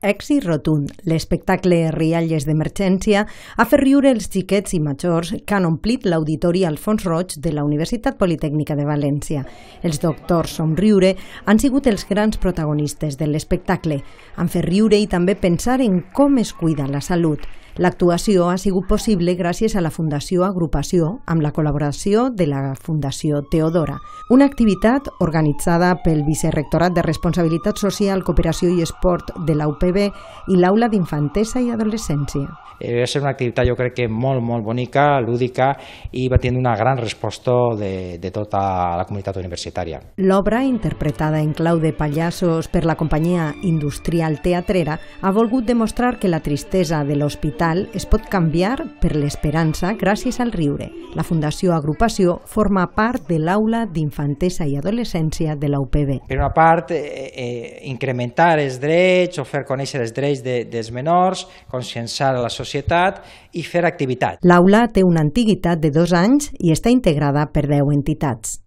Èxit rotund. L'espectacle Rialles d'Emergència ha fet riure els xiquets i majors que han omplit l'auditori Alfons Roig de la Universitat Politècnica de València. Els doctors Somriure han sigut els grans protagonistes de l'espectacle. Han fet riure i també pensar en com es cuida la salut. L'actuació ha sigut possible gràcies a la Fundació Agrupació amb la col·laboració de la Fundació Teodora, una activitat organitzada pel Vicerrectorat de Responsabilitat Social, Cooperació i Esport de la UPB i l'Aula d'Infantesa i Adolescència. Eh, va ser una activitat jo crec que molt, molt bonica, lúdica i va tenir una gran resposta de, de tota la comunitat universitària. L'obra, interpretada en clau de pallassos per la companyia industrial teatrera, ha volgut demostrar que la tristesa de l'hospital es pot canviar per l'esperança gràcies al riure. La Fundació Agrupació forma part de l'Aula d'Infantesa i Adolescència de la UPB. Per una part, eh, eh, incrementar els drets o fer conèixer els drets de, dels menors, conscienciar la societat societat i fer activitat. L'aula té una antiguitat de dos anys i està integrada per 10 entitats.